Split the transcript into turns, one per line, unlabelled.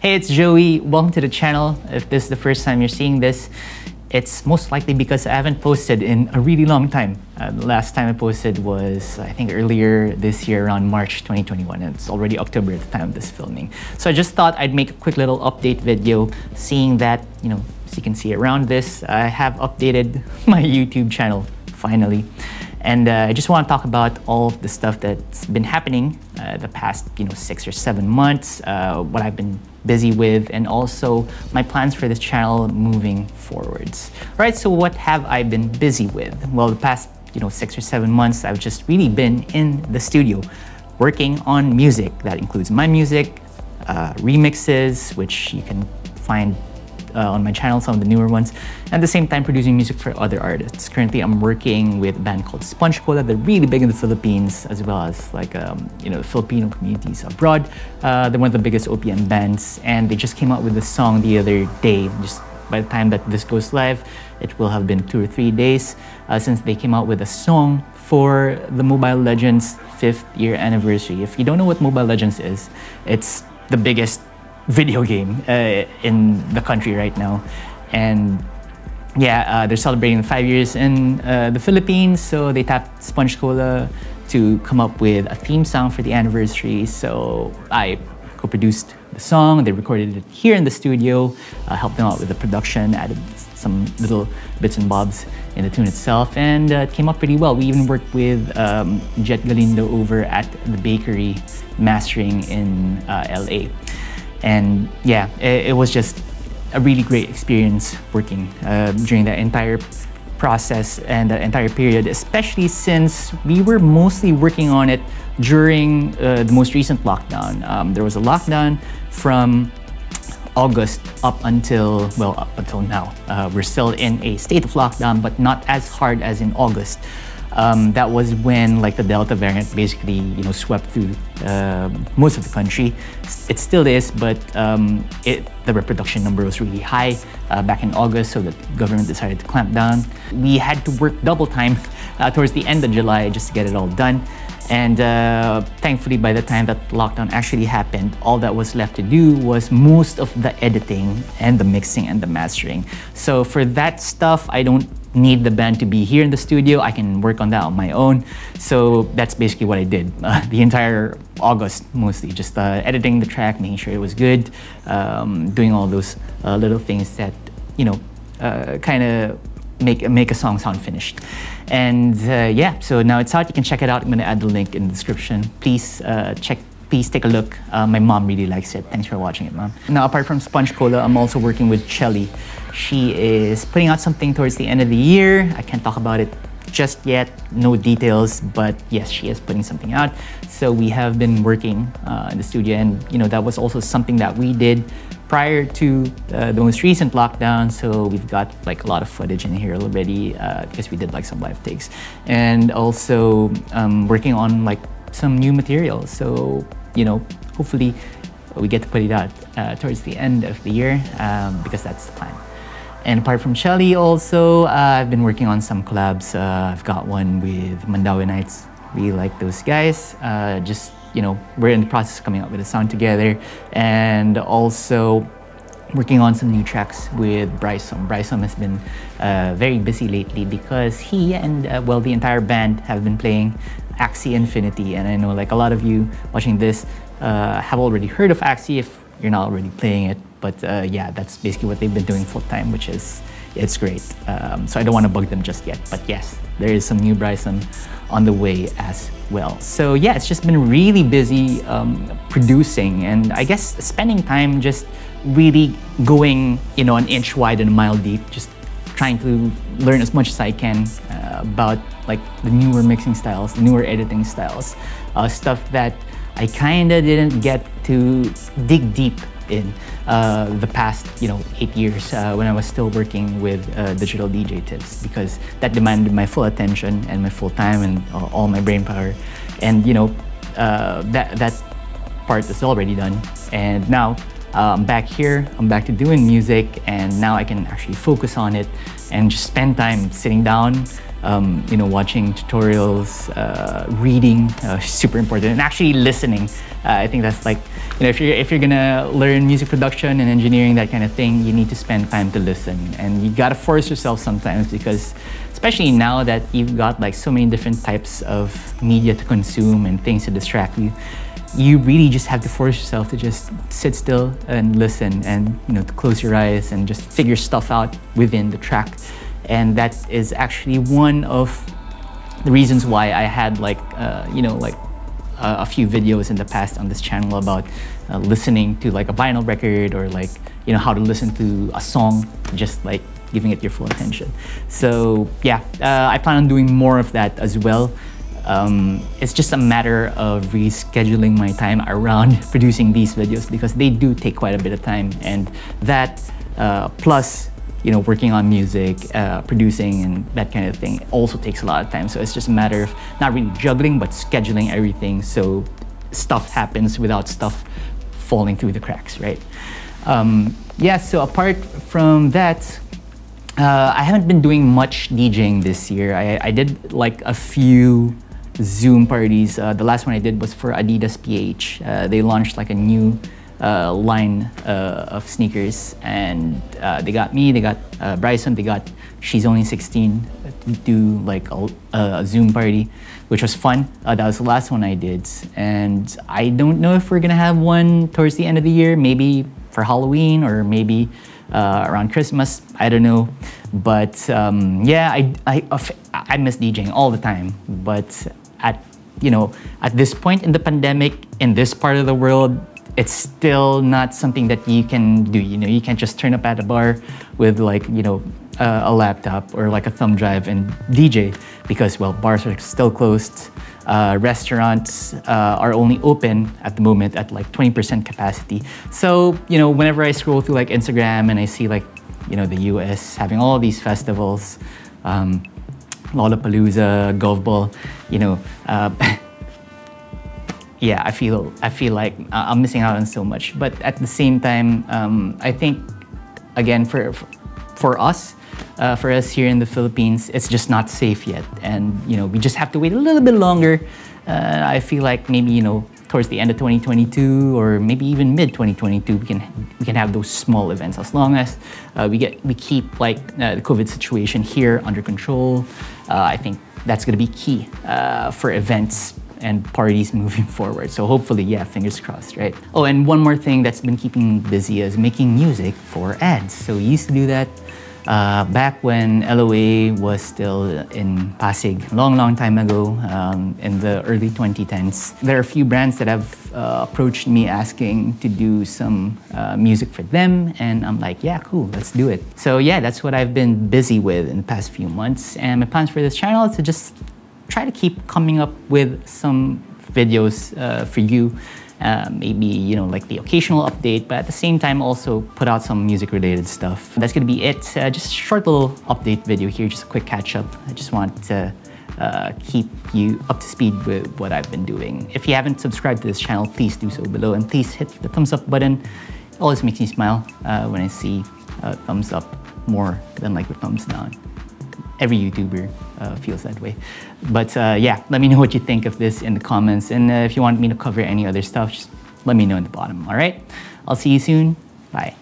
Hey, it's Joey. Welcome to the channel. If this is the first time you're seeing this, it's most likely because I haven't posted in a really long time. Uh, the last time I posted was, I think, earlier this year around March 2021, and it's already October at the time of this filming. So I just thought I'd make a quick little update video, seeing that, you know, as you can see around this, I have updated my YouTube channel, finally. And uh, I just want to talk about all the stuff that's been happening uh, the past, you know, six or seven months, uh, what I've been busy with, and also my plans for this channel moving forwards. All right, so what have I been busy with? Well, the past, you know, six or seven months, I've just really been in the studio working on music. That includes my music, uh, remixes, which you can find uh, on my channel, some of the newer ones. And at the same time, producing music for other artists. Currently, I'm working with a band called Sponge Cola. They're really big in the Philippines, as well as like um, you know Filipino communities abroad. Uh, they're one of the biggest OPM bands, and they just came out with a song the other day. Just by the time that this goes live, it will have been two or three days uh, since they came out with a song for the Mobile Legends fifth year anniversary. If you don't know what Mobile Legends is, it's the biggest video game uh, in the country right now. And yeah, uh, they're celebrating five years in uh, the Philippines, so they tapped Sponge Cola to come up with a theme song for the anniversary. So I co-produced the song, they recorded it here in the studio, uh, helped them out with the production, added some little bits and bobs in the tune itself, and uh, it came out pretty well. We even worked with um, Jett Galindo over at the bakery mastering in uh, LA. And yeah, it, it was just a really great experience working uh, during that entire process and the entire period, especially since we were mostly working on it during uh, the most recent lockdown. Um, there was a lockdown from August up until, well, up until now. Uh, we're still in a state of lockdown, but not as hard as in August um, that was when like the Delta variant basically you know swept through uh, most of the country. It still is, but um, it, the reproduction number was really high uh, back in August, so the government decided to clamp down. We had to work double time uh, towards the end of July just to get it all done. And uh, thankfully, by the time that lockdown actually happened, all that was left to do was most of the editing and the mixing and the mastering. So for that stuff, I don't need the band to be here in the studio, I can work on that on my own. So that's basically what I did uh, the entire August mostly, just uh, editing the track, making sure it was good, um, doing all those uh, little things that, you know, uh, kind of make, make a song sound finished. And uh, yeah, so now it's out. You can check it out. I'm going to add the link in the description. Please uh, check please take a look. Uh, my mom really likes it. Thanks for watching it, mom. Now, apart from Sponge Cola, I'm also working with Coeli. She is putting out something towards the end of the year. I can't talk about it just yet, no details, but yes, she is putting something out. So we have been working uh, in the studio, and you know that was also something that we did prior to uh, the most recent lockdown. So we've got like a lot of footage in here already uh, because we did like some live takes, and also um, working on like some new material. So you know, hopefully we get to put it out uh, towards the end of the year um, because that's the plan. And apart from Coeli also, uh, I've been working on some collabs. Uh, I've got one with Mandaue Nights. We like those guys. Uh, just, you know, we're in the process of coming up with a sound together. And also working on some new tracks with Brisom. Brisom has been uh, very busy lately because he and, uh, well, the entire band have been playing Axie Infinity. And I know like a lot of you watching this uh, have already heard of Axie if you're not already playing it. But uh, yeah, that's basically what they've been doing full time, which is, it's great. Um, so I don't want to bug them just yet. But yes, there is some new Brisom on the way as well. So yeah, it's just been really busy um, producing and I guess spending time just really going, you know, an inch wide and a mile deep, just trying to learn as much as I can uh, about like the newer mixing styles, newer editing styles, uh, stuff that I kind of didn't get to dig deep in uh, the past, you know, eight years uh, when I was still working with uh, digital DJ tips because that demanded my full attention and my full time and all my brain power. And you know, uh, that that part is already done. And now uh, I'm back here, I'm back to doing music, and now I can actually focus on it and just spend time sitting down, um, you know, watching tutorials, uh, reading, super important, and actually listening I think that's like, you know, if you're if you're gonna learn music production and engineering that kind of thing, you need to spend time to listen, and you gotta force yourself sometimes because, especially now that you've got like so many different types of media to consume and things to distract you, you really just have to force yourself to just sit still and listen, and you know, close your eyes and just figure stuff out within the track, and that is actually one of the reasons why I had like, uh, you know, like uh, a few videos in the past on this channel about uh, listening to like a vinyl record or like, you know, how to listen to a song, just like giving it your full attention. So yeah, uh, I plan on doing more of that as well. Um, it's just a matter of rescheduling my time around producing these videos because they do take quite a bit of time and that uh, plus you know, working on music, uh, producing, and that kind of thing also takes a lot of time. So it's just a matter of not really juggling, but scheduling everything so stuff happens without stuff falling through the cracks, right? Um, yeah, so apart from that, uh, I haven't been doing much DJing this year. I, I did like a few Zoom parties. Uh, the last one I did was for Adidas PH. Uh, they launched like a new uh, line uh, of sneakers, and uh, they got me, they got uh, Brisom, they got she's only 16 to do like a, a Zoom party, which was fun. Uh, that was the last one I did, and I don't know if we're gonna have one towards the end of the year, maybe for Halloween or maybe uh, around Christmas. I don't know, but um, yeah, I, I I miss DJing all the time, but at you know at this point in the pandemic in this part of the world it's still not something that you can do. You know, you can't just turn up at a bar with like, you know, uh, a laptop or like a thumb drive and DJ because, well, bars are still closed. Uh, restaurants uh, are only open at the moment at like 20% capacity. So, you know, whenever I scroll through like Instagram and I see like, you know, the US having all these festivals, um, Lollapalooza, Gov Ball, you know, uh, yeah, I feel I feel like I'm missing out on so much. But at the same time, um, I think again for for us, uh, for us here in the Philippines, it's just not safe yet, and you know we just have to wait a little bit longer. Uh, I feel like maybe you know towards the end of 2022 or maybe even mid 2022 we can we can have those small events as long as uh, we get we keep like uh, the COVID situation here under control. Uh, I think that's going to be key uh, for events and parties moving forward. So hopefully, yeah, fingers crossed, right? Oh, and one more thing that's been keeping busy is making music for ads. So we used to do that uh, back when LOA was still in Pasig, long, long time ago, um, in the early 2010s. There are a few brands that have uh, approached me asking to do some uh, music for them, and I'm like, yeah, cool, let's do it. So yeah, that's what I've been busy with in the past few months, and my plans for this channel is to just try to keep coming up with some videos uh, for you. Uh, maybe you know like the occasional update but at the same time also put out some music related stuff. That's gonna be it. Uh, just a short little update video here just a quick catch up. I just want to uh, keep you up to speed with what i've been doing. If you haven't subscribed to this channel please do so below and please hit the thumbs up button. It always makes me smile uh, when i see thumbs up more than like a thumbs down every YouTuber uh, feels that way. But uh, yeah, let me know what you think of this in the comments. And uh, if you want me to cover any other stuff, just let me know in the bottom, all right? I'll see you soon. Bye.